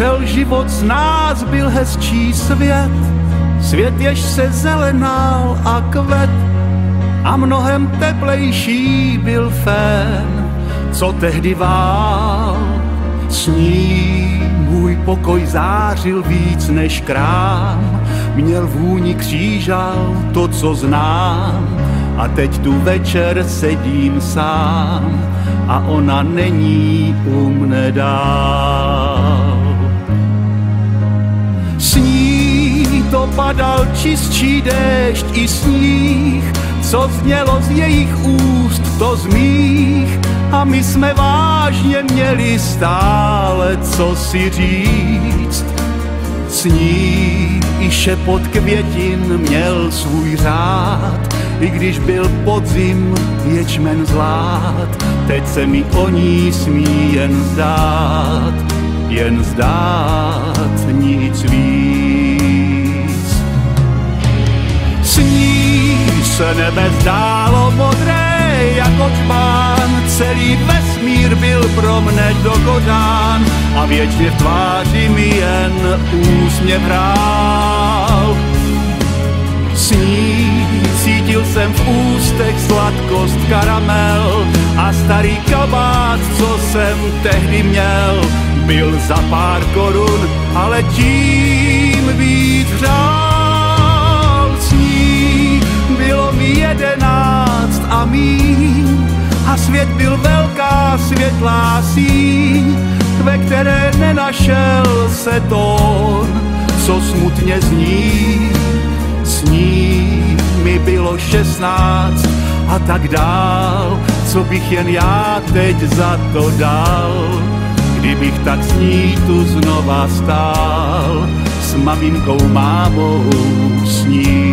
šel život z nás, byl hezčí svět, svět jež se zelenal a kvet. A mnohem teplejší byl fén, co tehdy vál. S ní můj pokoj zářil víc než krám, měl vůni křížal to, co znám, a teď tu večer sedím sám. A ona není u mne dál. Padal čistší déšť i sníh, co znělo z jejich úst, to z mých, a my jsme vážně měli stále co si říct. S ní i šepot květin měl svůj řád, i když byl podzim ječmen zlát, teď se mi o ní smí jen zdát, jen zdát nic víc. Se nebe zdálo modré jako čbán, celý vesmír byl pro mne dogodán a věčně v tváři mi jen úsměv hrál. S ní cítil jsem v ústech sladkost karamel a starý kabát, co jsem tehdy měl, byl za pár korun, ale tím jedenáct a míň a svět byl velká světlá síň, ve které nenašel se tón, co smutně zní. S ní mi bylo šestnáct a tak dál, co bych jen já teď za to dal, kdybych tak s ní tu znova stál, s maminkou mámou s ní.